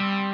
Bye.